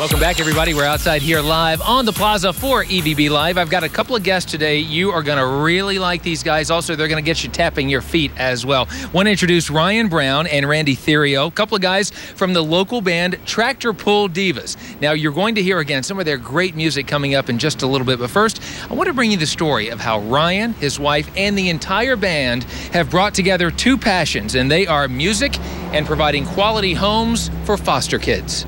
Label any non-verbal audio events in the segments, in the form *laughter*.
Welcome back, everybody. We're outside here live on the plaza for EVB Live. I've got a couple of guests today. You are going to really like these guys. Also, they're going to get you tapping your feet as well. Want to introduce Ryan Brown and Randy Therio, a couple of guys from the local band Tractor Pull Divas. Now, you're going to hear again some of their great music coming up in just a little bit. But first, I want to bring you the story of how Ryan, his wife, and the entire band have brought together two passions, and they are music and providing quality homes for foster kids.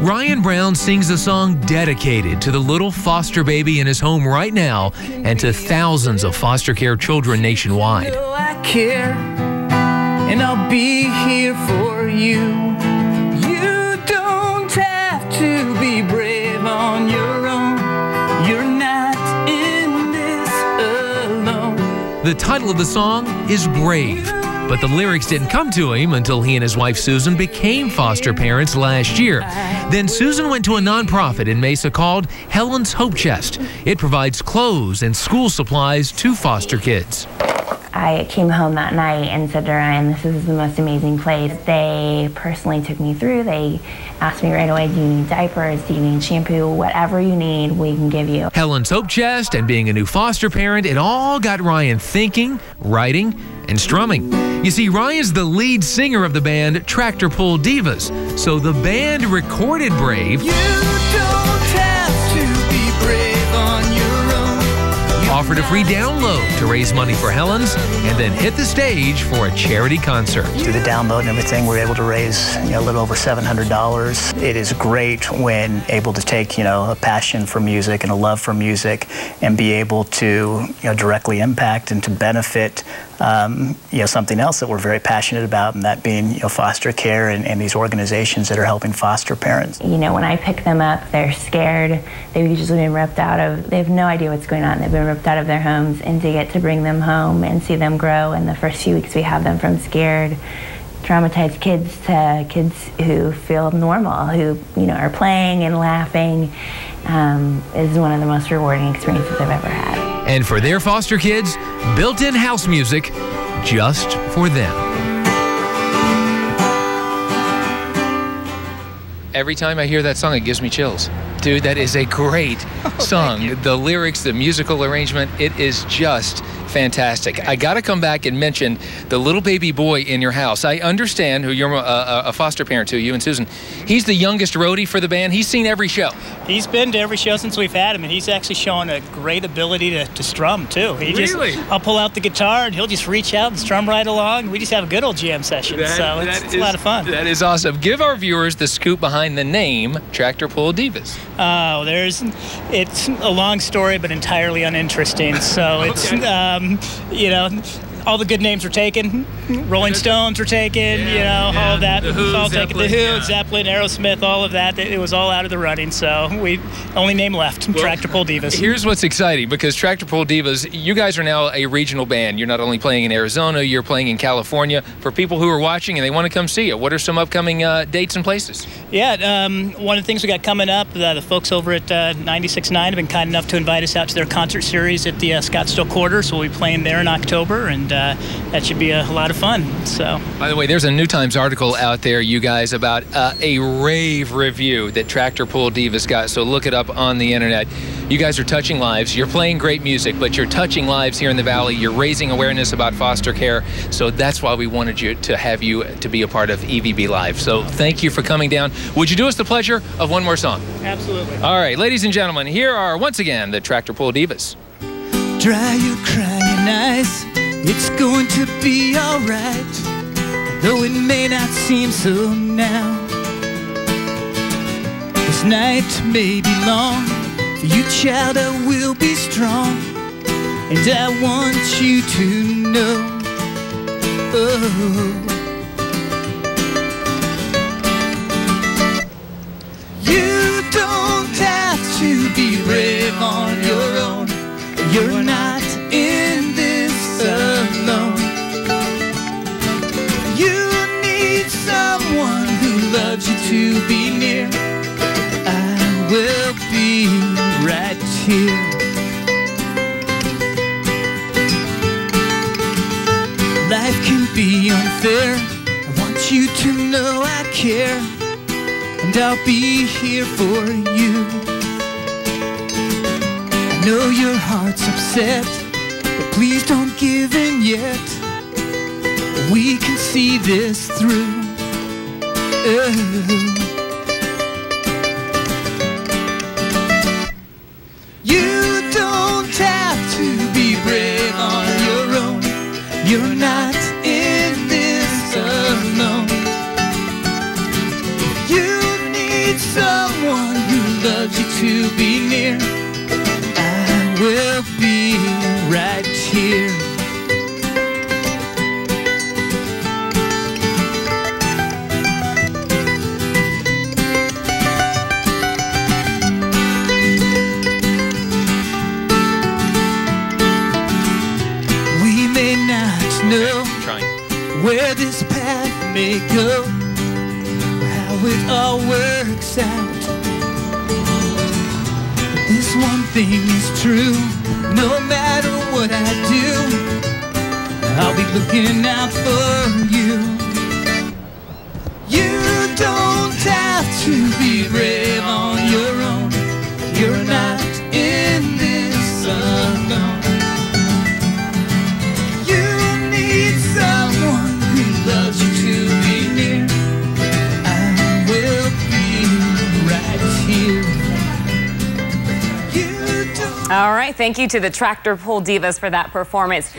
Ryan Brown sings a song dedicated to the little foster baby in his home right now and to thousands of foster care children nationwide. I care, and I'll be here for you. You don't have to be brave on your own. You're not in this alone. The title of the song is Brave. But the lyrics didn't come to him until he and his wife Susan became foster parents last year. Then Susan went to a nonprofit in Mesa called Helen's Hope Chest. It provides clothes and school supplies to foster kids. I came home that night and said to Ryan, this is the most amazing place. They personally took me through. They asked me right away, do you need diapers? Do you need shampoo? Whatever you need, we can give you. Helen's Hope Chest and being a new foster parent, it all got Ryan thinking, writing, and strumming. You see, Ryan's the lead singer of the band Tractor Pull Divas, so the band recorded Brave. offered a free download to raise money for Helen's, and then hit the stage for a charity concert. Through the download and everything, we are able to raise you know, a little over $700. It is great when able to take you know a passion for music and a love for music and be able to you know directly impact and to benefit um, you know, something else that we're very passionate about, and that being you know, foster care and, and, these organizations that are helping foster parents. You know, when I pick them up, they're scared. They've usually been ripped out of, they have no idea what's going on. They've been ripped out of their homes, and to get to bring them home and see them grow. In the first few weeks, we have them from scared traumatized kids to kids who feel normal, who you know are playing and laughing, um, is one of the most rewarding experiences I've ever had. And for their foster kids, built-in house music just for them. Every time I hear that song, it gives me chills. Dude, that is a great *laughs* oh, song. The lyrics, the musical arrangement, it is just fantastic. I got to come back and mention the little baby boy in your house. I understand who you're a, a, foster parent to, you and Susan. He's the youngest roadie for the band. He's seen every show. He's been to every show since we've had him, and he's actually shown a great ability to, to strum too. He really? Just, I'll pull out the guitar and he'll just reach out and strum right along. We just have a good old jam session. That, so it's, it's is, a lot of fun. That is awesome. Give our viewers the scoop behind the name Tractor Pull Divas. Oh, there's it's a long story, but entirely uninteresting. So okay. it's um, you know all the good names were taken. Rolling Stones were taken, yeah, you know, yeah. all of that. The Who, all Zeppelin, taken. The Who, yeah. Zeppelin, Aerosmith, all of that. It was all out of the running. So we only name left well, Tractor Pull Divas. Here's what's exciting because Tractor Pull Divas, you guys are now a regional band. You're not only playing in Arizona, you're playing in California. For people who are watching and they want to come see you, what are some upcoming uh, dates and places? Yeah, um, one of the things we got coming up, uh, the folks over at uh, 96.9 have been kind enough to invite us out to their concert series at the uh, Scottsdale Quarter. So we'll be playing there in October, and uh, that should be a lot of fun. So. By the way, there's a New Times article out there, you guys, about uh, a rave review that Tractor Pull Divas got. So look it up on the internet. You guys are touching lives. You're playing great music, but you're touching lives here in the Valley. You're raising awareness about foster care. So that's why we wanted you to have you to be a part of EVB Live. So thank you for coming down. Would you do us the pleasure of one more song? Absolutely. All right, ladies and gentlemen, here are once again the Tractor Pull Divas. Dry your crying eyes. It's going to be alright, though it may not seem so now. This night may be long, for you, child, I will be strong, and I want you to know. Oh. loves you to be near, I will be right here. Life can be unfair. I want you to know I care, and I'll be here for you. I know your heart's upset, but please don't give in yet. We can see this through. You don't have to be brave on your own. You're not in this alone. You need someone who loves you to be near. I will be where this path may go, how it all works out. But this one thing is true no matter what I do, I'll be looking out for you. You don't have to be brave All right. Thank you to the Tractor Pull Divas for that performance.